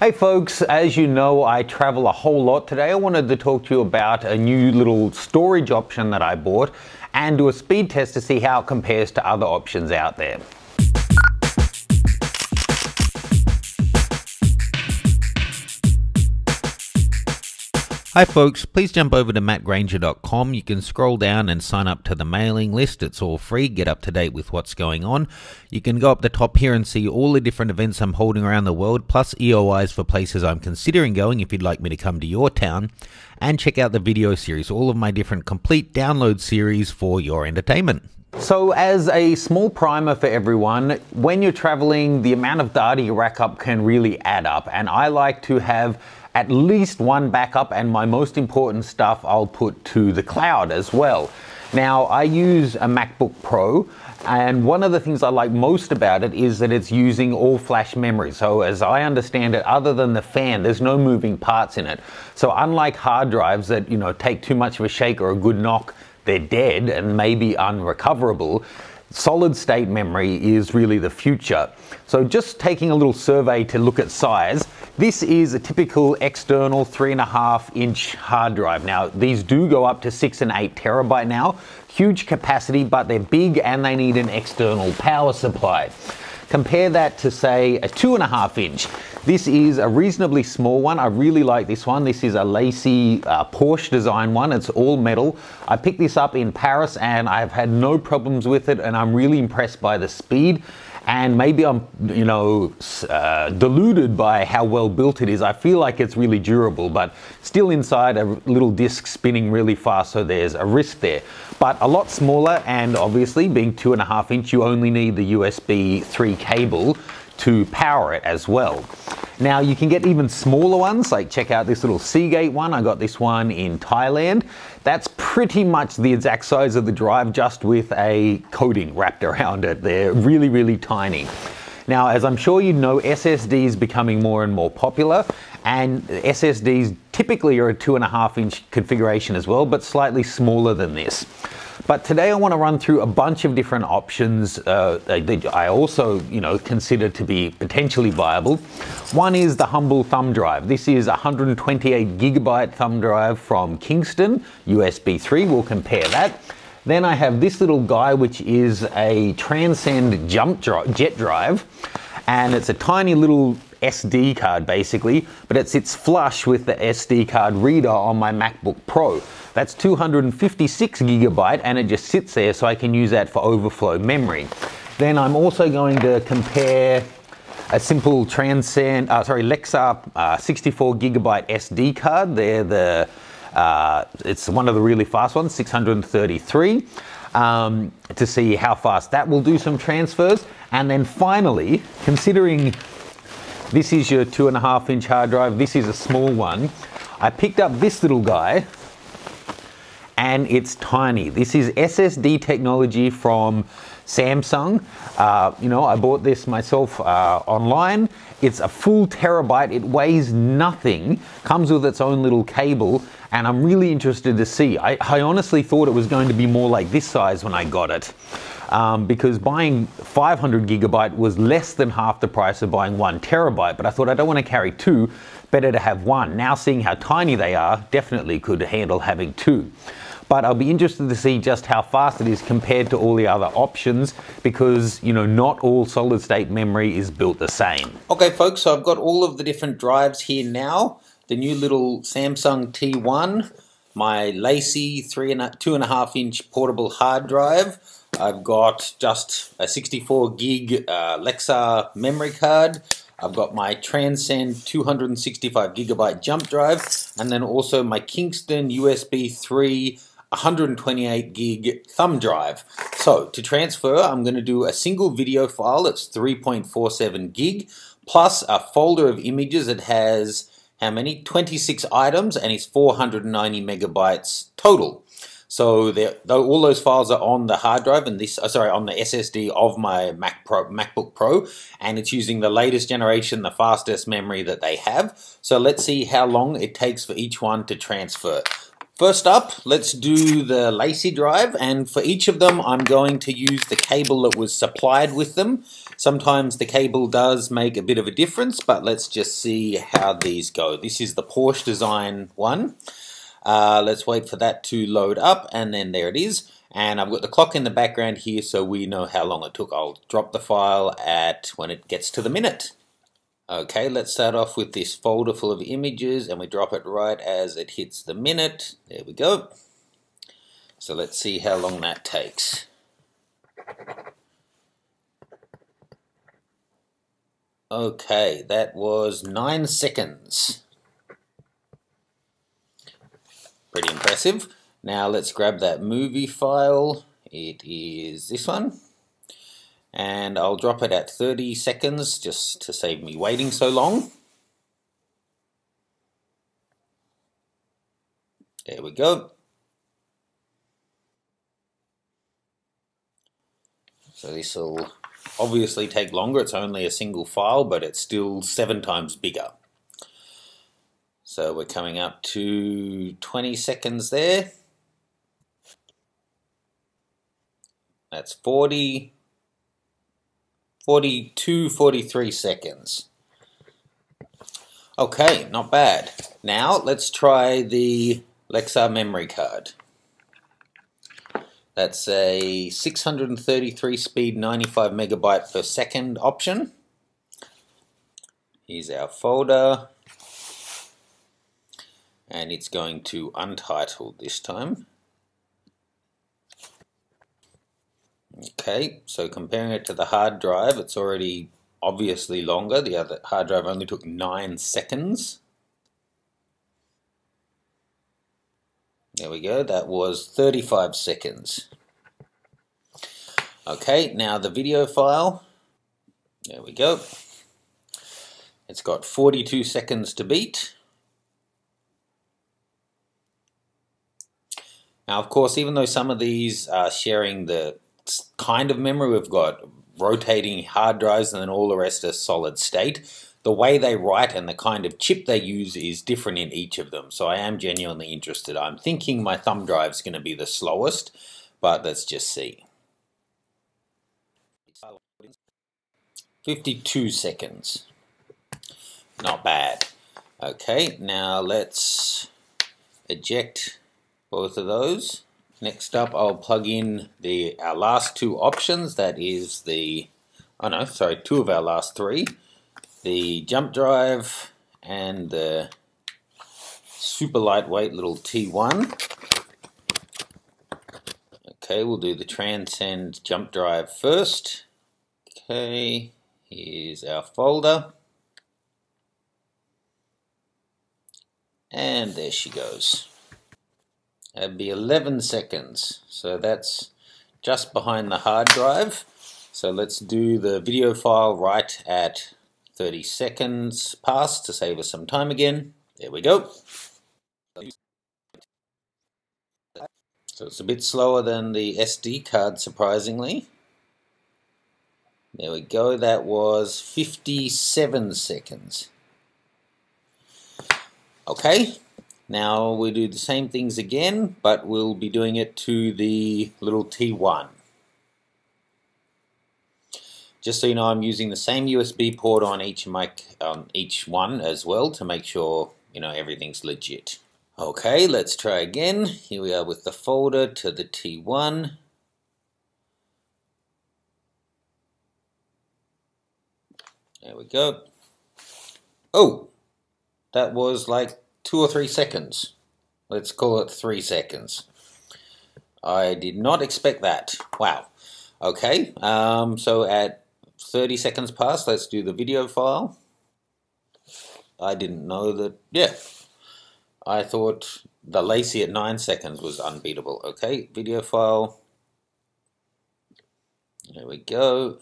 Hey folks, as you know, I travel a whole lot today. I wanted to talk to you about a new little storage option that I bought and do a speed test to see how it compares to other options out there. Hi folks, please jump over to mattgranger.com. You can scroll down and sign up to the mailing list. It's all free. Get up to date with what's going on. You can go up the top here and see all the different events I'm holding around the world, plus EOIs for places I'm considering going if you'd like me to come to your town. And check out the video series, all of my different complete download series for your entertainment. So, as a small primer for everyone, when you're traveling, the amount of data you rack up can really add up. And I like to have at least one backup, and my most important stuff I'll put to the cloud as well. Now, I use a MacBook Pro, and one of the things I like most about it is that it's using all flash memory. So, as I understand it, other than the fan, there's no moving parts in it. So, unlike hard drives that you know take too much of a shake or a good knock, they're dead and maybe unrecoverable solid state memory is really the future. So just taking a little survey to look at size, this is a typical external three and a half inch hard drive. Now these do go up to six and eight terabyte now, huge capacity, but they're big and they need an external power supply. Compare that to say a two and a half inch. This is a reasonably small one. I really like this one. This is a LaCie uh, Porsche design one. It's all metal. I picked this up in Paris and I've had no problems with it and I'm really impressed by the speed and maybe I'm, you know, uh, deluded by how well built it is. I feel like it's really durable, but still inside a little disc spinning really fast, so there's a risk there. But a lot smaller, and obviously being two and a half inch, you only need the USB 3 cable to power it as well. Now you can get even smaller ones, like check out this little Seagate one. I got this one in Thailand. That's pretty much the exact size of the drive, just with a coating wrapped around it. They're really, really tiny. Now, as I'm sure you know, SSDs becoming more and more popular, and SSDs typically are a two and a half inch configuration as well, but slightly smaller than this. But today I want to run through a bunch of different options uh, that I also, you know, consider to be potentially viable. One is the humble thumb drive. This is a 128 gigabyte thumb drive from Kingston, USB 3. We'll compare that. Then I have this little guy, which is a Transcend jump dri jet drive, and it's a tiny little SD card basically, but it sits flush with the SD card reader on my MacBook Pro. That's 256 gigabyte and it just sits there so I can use that for overflow memory. Then I'm also going to compare a simple Transcend, uh, sorry, Lexar uh, 64 gigabyte SD card. They're the, uh, it's one of the really fast ones, 633, um, to see how fast that will do some transfers. And then finally, considering this is your two and a half inch hard drive, this is a small one, I picked up this little guy and it's tiny. This is SSD technology from Samsung. Uh, you know, I bought this myself uh, online. It's a full terabyte. It weighs nothing, comes with its own little cable, and I'm really interested to see. I, I honestly thought it was going to be more like this size when I got it. Um, because buying 500 gigabyte was less than half the price of buying one terabyte. But I thought I don't want to carry two, better to have one. Now, seeing how tiny they are, definitely could handle having two but I'll be interested to see just how fast it is compared to all the other options because, you know, not all solid state memory is built the same. Okay, folks, so I've got all of the different drives here now. The new little Samsung T1, my LaCie three and a, two and a half inch portable hard drive. I've got just a 64 gig uh, Lexar memory card. I've got my Transcend 265 gigabyte jump drive, and then also my Kingston USB 3 128 gig thumb drive. So to transfer, I'm going to do a single video file that's 3.47 gig plus a folder of images that has how many? 26 items and is 490 megabytes total. So all those files are on the hard drive and this, uh, sorry, on the SSD of my Mac Pro, MacBook Pro, and it's using the latest generation, the fastest memory that they have. So let's see how long it takes for each one to transfer. First up, let's do the LaCie drive, and for each of them, I'm going to use the cable that was supplied with them. Sometimes the cable does make a bit of a difference, but let's just see how these go. This is the Porsche design one. Uh, let's wait for that to load up, and then there it is. And I've got the clock in the background here so we know how long it took. I'll drop the file at when it gets to the minute. Okay, let's start off with this folder full of images and we drop it right as it hits the minute. There we go. So let's see how long that takes. Okay, that was nine seconds. Pretty impressive. Now let's grab that movie file. It is this one and I'll drop it at 30 seconds just to save me waiting so long. There we go. So this will obviously take longer. It's only a single file, but it's still seven times bigger. So we're coming up to 20 seconds there. That's 40, 42, 43 seconds. Okay, not bad. Now let's try the Lexar memory card. That's a 633 speed 95 megabyte per second option. Here's our folder. And it's going to untitled this time. Okay, so comparing it to the hard drive, it's already obviously longer. The other hard drive only took 9 seconds. There we go, that was 35 seconds. Okay, now the video file. There we go. It's got 42 seconds to beat. Now, of course, even though some of these are sharing the kind of memory. We've got rotating hard drives and then all the rest are solid state. The way they write and the kind of chip they use is different in each of them. So I am genuinely interested. I'm thinking my thumb drive is going to be the slowest, but let's just see. 52 seconds. Not bad. Okay, now let's eject both of those. Next up, I'll plug in the our last two options. That is the, oh no, sorry, two of our last three. The jump drive and the super lightweight little T1. Okay, we'll do the Transcend jump drive first. Okay, here's our folder. And there she goes. That'd be 11 seconds. So that's just behind the hard drive. So let's do the video file right at 30 seconds past to save us some time again. There we go. So it's a bit slower than the SD card, surprisingly. There we go, that was 57 seconds. Okay, now we do the same things again, but we'll be doing it to the little T1. Just so you know, I'm using the same USB port on each mic, on each one as well to make sure you know everything's legit. Okay, let's try again. Here we are with the folder to the T1. There we go. Oh, that was like two or three seconds. Let's call it three seconds. I did not expect that. Wow. Okay, um, so at 30 seconds past, let's do the video file. I didn't know that, yeah. I thought the LaCie at 9 seconds was unbeatable. Okay, video file. There we go.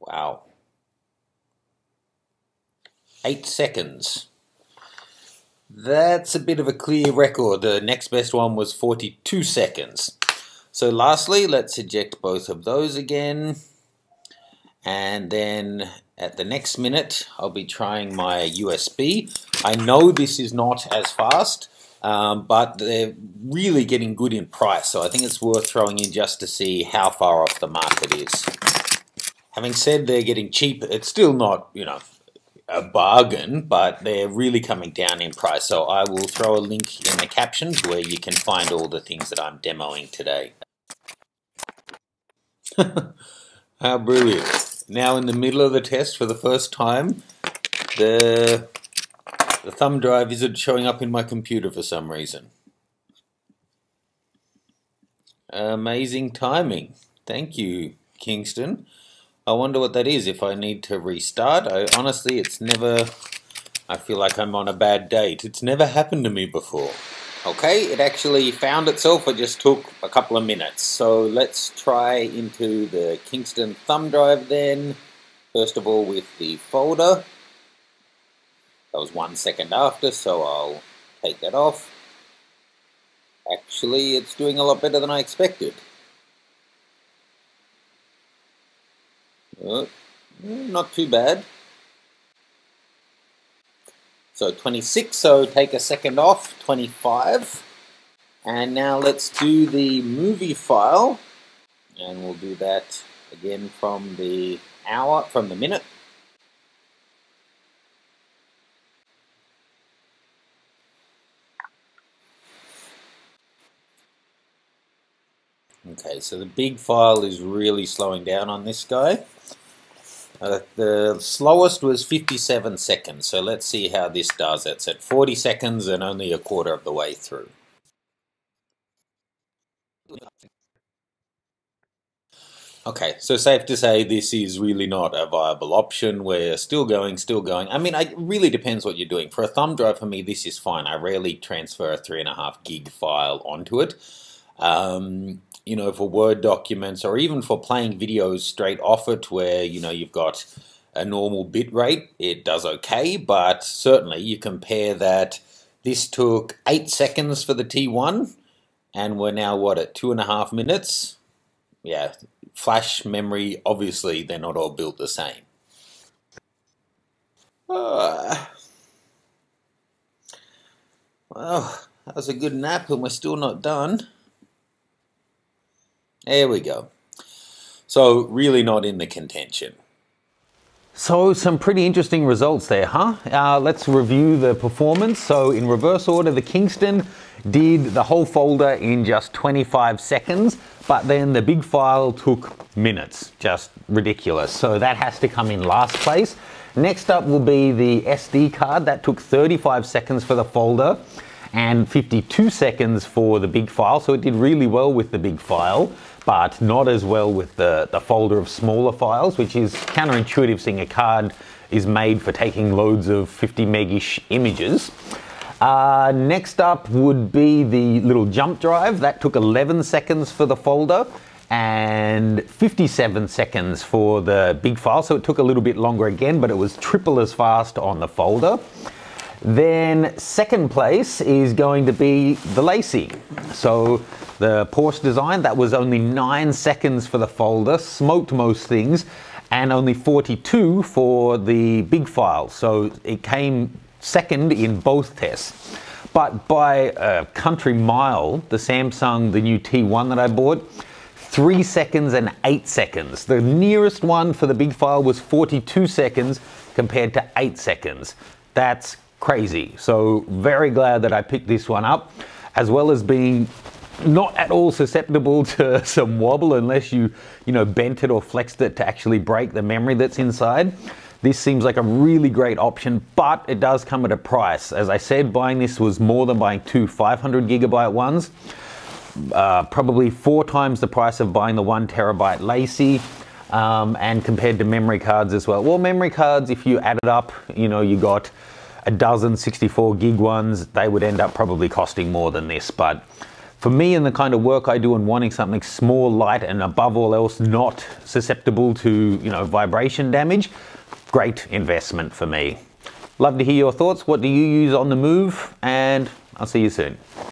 Wow. 8 seconds. That's a bit of a clear record. The next best one was 42 seconds. So lastly, let's eject both of those again. And then at the next minute, I'll be trying my USB. I know this is not as fast, um, but they're really getting good in price, so I think it's worth throwing in just to see how far off the market is. Having said they're getting cheap, it's still not, you know, a bargain, but they're really coming down in price. So I will throw a link in the captions where you can find all the things that I'm demoing today. How brilliant. Now in the middle of the test for the first time, the, the thumb drive isn't showing up in my computer for some reason. Amazing timing. Thank you, Kingston. I wonder what that is if I need to restart. I honestly, it's never, I feel like I'm on a bad date. It's never happened to me before. Okay, it actually found itself. It just took a couple of minutes. So let's try into the Kingston thumb drive then. First of all with the folder. That was one second after, so I'll take that off. Actually, it's doing a lot better than I expected. Uh, not too bad. So 26, so take a second off, 25. And now let's do the movie file. And we'll do that again from the hour, from the minute. Okay, so the big file is really slowing down on this guy. Uh, the slowest was 57 seconds, so let's see how this does. It's at 40 seconds and only a quarter of the way through. Okay, so safe to say this is really not a viable option. We're still going, still going. I mean, it really depends what you're doing. For a thumb drive, for me, this is fine. I rarely transfer a 3.5 gig file onto it. Um, you know, for Word documents or even for playing videos straight off it where, you know, you've got a normal bit rate, it does okay, but certainly you compare that this took eight seconds for the T1 and we're now, what, at two and a half minutes? Yeah, flash memory, obviously they're not all built the same. Uh, well, that was a good nap and we're still not done. There we go. So really not in the contention. So some pretty interesting results there, huh? Uh, let's review the performance. So in reverse order, the Kingston did the whole folder in just 25 seconds, but then the big file took minutes. Just ridiculous. So that has to come in last place. Next up will be the SD card. That took 35 seconds for the folder and 52 seconds for the big file. So it did really well with the big file but not as well with the, the folder of smaller files, which is counterintuitive seeing a card is made for taking loads of 50 megish images. Uh, next up would be the little jump drive. That took 11 seconds for the folder and 57 seconds for the big file. So it took a little bit longer again, but it was triple as fast on the folder. Then second place is going to be the LaCie. So the Porsche design, that was only nine seconds for the folder, smoked most things, and only 42 for the big file. So it came second in both tests. But by a country mile, the Samsung, the new T1 that I bought, three seconds and eight seconds. The nearest one for the big file was 42 seconds compared to eight seconds. That's crazy. So very glad that I picked this one up, as well as being not at all susceptible to some wobble unless you, you know, bent it or flexed it to actually break the memory that's inside. This seems like a really great option, but it does come at a price. As I said, buying this was more than buying two 500 gigabyte ones. Uh, probably four times the price of buying the one terabyte LaCie. Um, and compared to memory cards as well. Well, memory cards, if you add it up, you know, you got a dozen 64 gig ones, they would end up probably costing more than this. But for me and the kind of work I do and wanting something small, light, and above all else, not susceptible to, you know, vibration damage, great investment for me. Love to hear your thoughts. What do you use on the move? And I'll see you soon.